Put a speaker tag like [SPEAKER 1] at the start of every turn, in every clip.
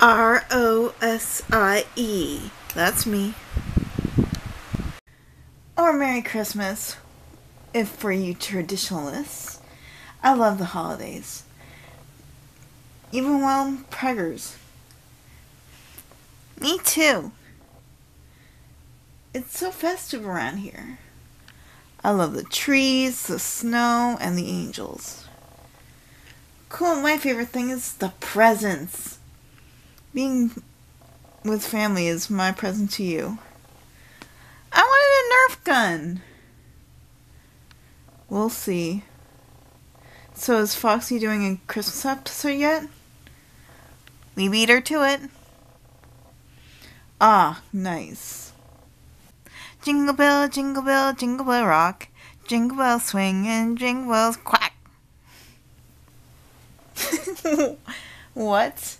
[SPEAKER 1] R O S I E. That's me. Or Merry Christmas, if for you traditionalists. I love the holidays. Even while preggers. Me too. It's so festive around here. I love the trees, the snow, and the angels. Cool, my favorite thing is the presents. Being with family is my present to you. I wanted a Nerf gun. We'll see. So is Foxy doing a Christmas episode yet? We beat her to it. Ah, nice. Jingle bell, jingle bell, jingle bell rock. Jingle bell swing and jingle bells quack. what?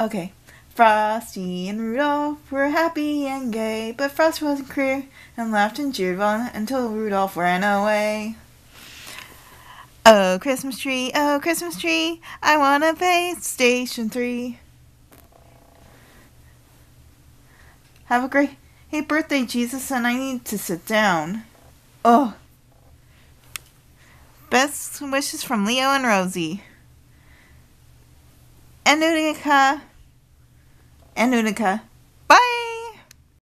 [SPEAKER 1] Okay. Frosty and Rudolph were happy and gay, but Frosty wasn't queer and laughed and jeered on until Rudolph ran away. Oh, Christmas tree, oh, Christmas tree, I want to a PlayStation 3. Have a great hey birthday, Jesus, and I need to sit down. Oh. Best wishes from Leo and Rosie. And Unica and Unica.